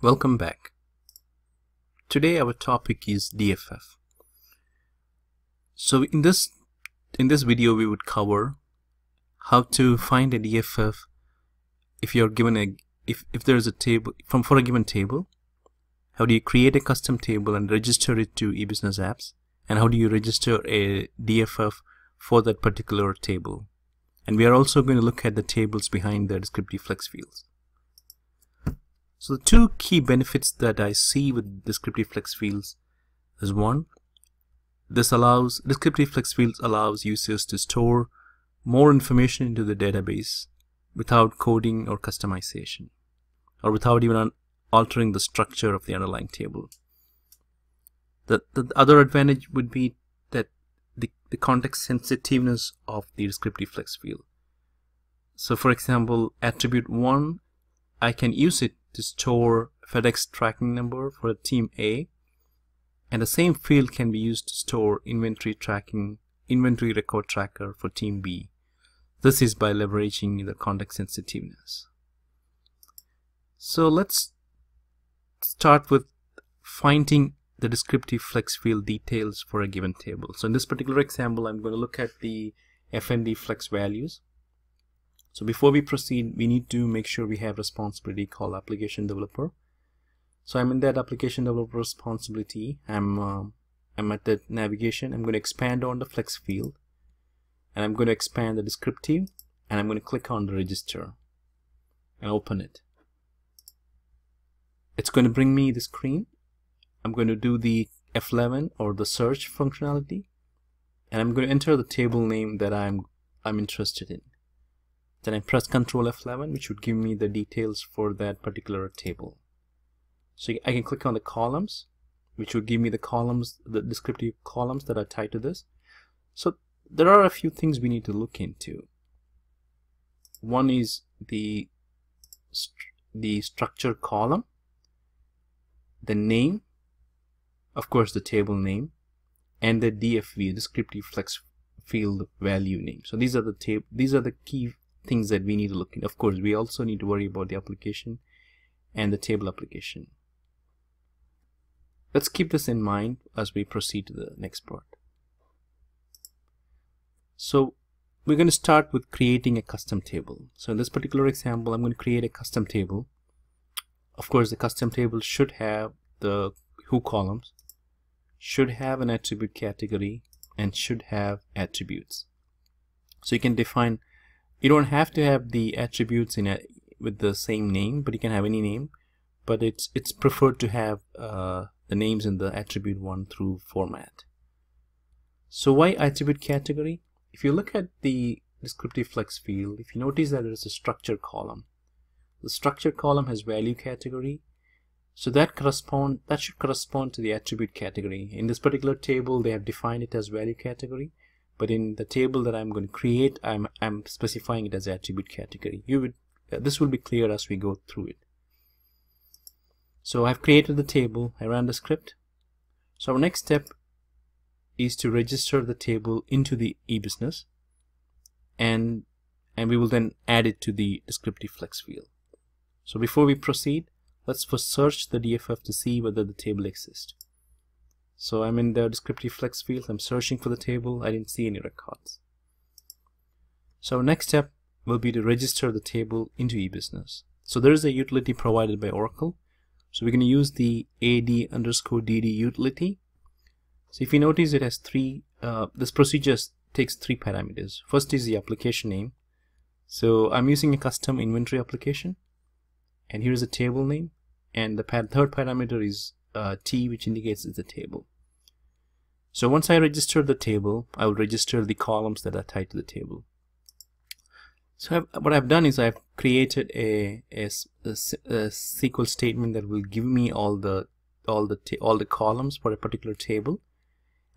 Welcome back. Today our topic is DFF. So in this in this video we would cover how to find a DFF if you're given a if, if there's a table from for a given table how do you create a custom table and register it to eBusiness apps and how do you register a DFF for that particular table and we are also going to look at the tables behind the descriptive flex fields so the two key benefits that I see with descriptive flex fields is one this allows descriptive flex fields allows users to store more information into the database without coding or customization or without even altering the structure of the underlying table. The, the other advantage would be that the, the context sensitiveness of the descriptive flex field. So for example, attribute 1, I can use it to store FedEx tracking number for team A and the same field can be used to store inventory tracking inventory record tracker for team B. This is by leveraging the context sensitiveness. So let's start with finding the descriptive flex field details for a given table. So in this particular example, I'm going to look at the FND flex values. So before we proceed, we need to make sure we have responsibility called application developer. So I'm in that application developer responsibility. I'm uh, I'm at the navigation. I'm going to expand on the flex field and I'm going to expand the descriptive and I'm going to click on the register and open it it's going to bring me the screen I'm going to do the F11 or the search functionality and I'm going to enter the table name that I'm I'm interested in then I press Ctrl F11 which would give me the details for that particular table so I can click on the columns which would give me the columns the descriptive columns that are tied to this so there are a few things we need to look into. One is the st the structure column, the name, of course the table name, and the DFV, descriptive flex field value name. So these are the tab these are the key things that we need to look in. Of course, we also need to worry about the application and the table application. Let's keep this in mind as we proceed to the next part. So we're going to start with creating a custom table. So in this particular example, I'm going to create a custom table. Of course, the custom table should have the who columns, should have an attribute category, and should have attributes. So you can define, you don't have to have the attributes in with the same name, but you can have any name. But it's it's preferred to have uh, the names in the attribute one through format. So why attribute category? If you look at the descriptive flex field, if you notice that there is a structure column, the structure column has value category, so that correspond that should correspond to the attribute category. In this particular table, they have defined it as value category, but in the table that I'm going to create, I'm I'm specifying it as attribute category. You would uh, this will be clear as we go through it. So I've created the table. I ran the script. So our next step is to register the table into the eBusiness and and we will then add it to the descriptive flex field. So before we proceed, let's first search the DFF to see whether the table exists. So I'm in the descriptive flex field, I'm searching for the table, I didn't see any records. So next step will be to register the table into eBusiness. So there is a utility provided by Oracle. So we're going to use the AD underscore DD utility so if you notice it has three, uh, this procedure takes three parameters. First is the application name. So I'm using a custom inventory application and here's a table name and the third parameter is uh, T which indicates it's a table. So once I register the table, I will register the columns that are tied to the table. So I've, what I've done is I've created a, a, a, a SQL statement that will give me all the all the all the columns for a particular table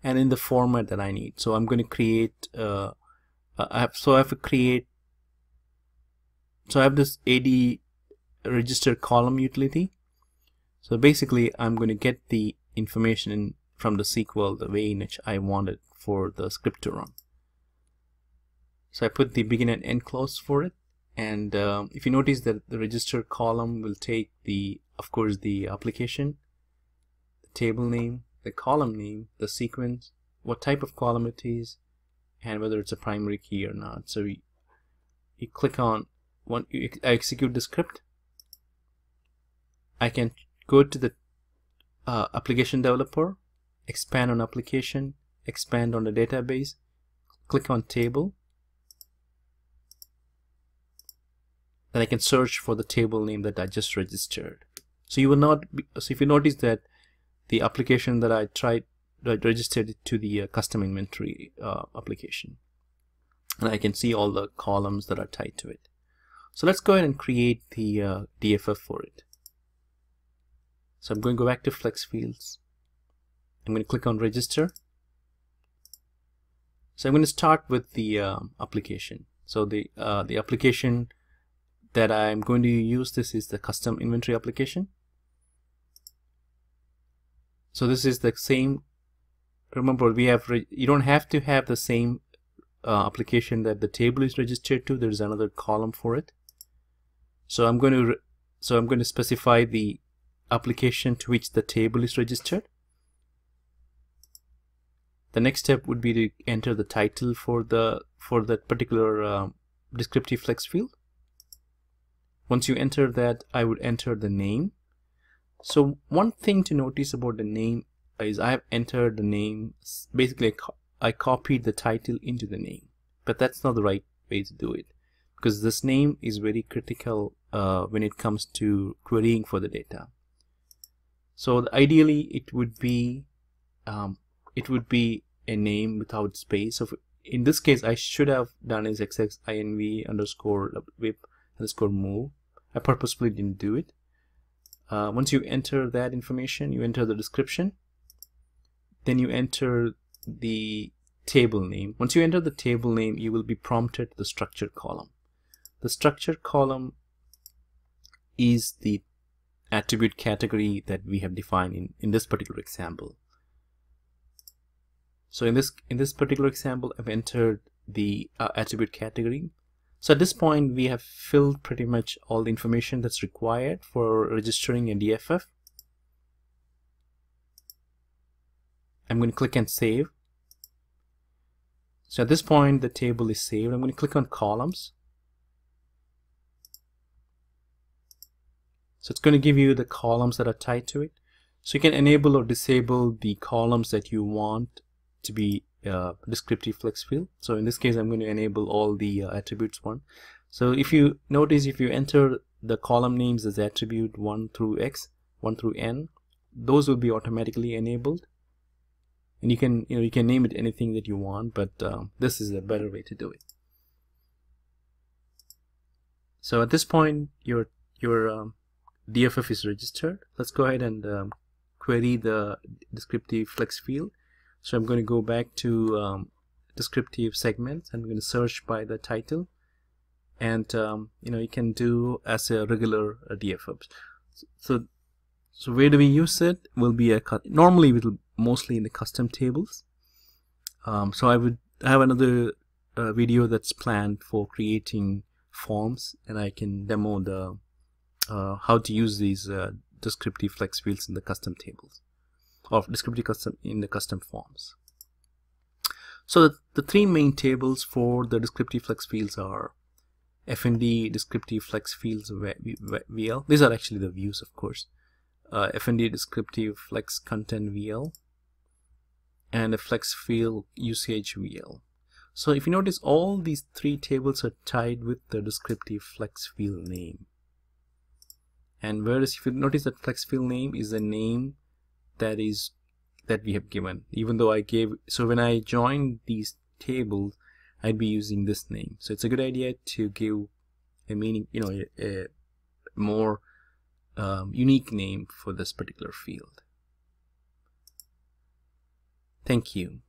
and in the format that I need. So I'm going to create, uh, I have, so I have to create, so I have this AD register column utility. So basically I'm going to get the information from the SQL the way in which I want it for the script to run. So I put the begin and end clause for it. And um, if you notice that the register column will take the of course the application the table name the column name the sequence what type of column it is and whether it's a primary key or not so you, you click on one you ex execute the script I can go to the uh, application developer expand on application expand on the database click on table. Then I can search for the table name that I just registered. So you will not be, so if you notice that the application that I tried I registered it to the uh, custom inventory uh, application. And I can see all the columns that are tied to it. So let's go ahead and create the uh, DFF for it so I'm going to go back to flex fields. I'm going to click on register. So I'm going to start with the um, application. So the uh, the application that I'm going to use this is the custom inventory application. So this is the same remember we have you don't have to have the same uh, application that the table is registered to. There's another column for it. So I'm going to so I'm going to specify the application to which the table is registered. The next step would be to enter the title for the for that particular uh, descriptive flex field. Once you enter that I would enter the name. So one thing to notice about the name is I have entered the name. Basically I copied the title into the name but that's not the right way to do it because this name is very critical uh, when it comes to querying for the data so ideally it would be um, it would be a name without space. So in this case I should have done is xxinv underscore wip underscore move. I purposefully didn't do it. Uh, once you enter that information you enter the description. Then you enter the table name. Once you enter the table name you will be prompted the structure column. The structure column is the attribute category that we have defined in, in this particular example so in this in this particular example I've entered the uh, attribute category so at this point we have filled pretty much all the information that's required for registering a DFF I'm going to click and save. So at this point, the table is saved. I'm going to click on columns. So it's going to give you the columns that are tied to it. So you can enable or disable the columns that you want to be uh, descriptive flex field. So in this case, I'm going to enable all the uh, attributes one. So if you notice, if you enter the column names as attribute 1 through x, 1 through n, those will be automatically enabled and you can you know you can name it anything that you want but uh, this is a better way to do it so at this point your your um, DFF is registered. Let's go ahead and um, query the descriptive flex field. So I'm going to go back to um, descriptive segments I'm going to search by the title. And um, you know you can do as a regular uh, DFF so so where do we use it? Will be a normally it will mostly in the custom tables. Um, so I would have another uh, video that's planned for creating forms and I can demo the uh, how to use these uh, descriptive flex fields in the custom tables or descriptive custom in the custom forms. So the, the three main tables for the descriptive flex fields are FND descriptive flex fields VL. These are actually the views, of course. Uh, FND descriptive flex content VL and a flex field UCH VL. So if you notice all these three tables are tied with the descriptive flex field name. And whereas if you notice that flex field name is a name that is that we have given. Even though I gave so when I join these tables I'd be using this name. So it's a good idea to give a meaning you know a, a more um, unique name for this particular field. Thank you.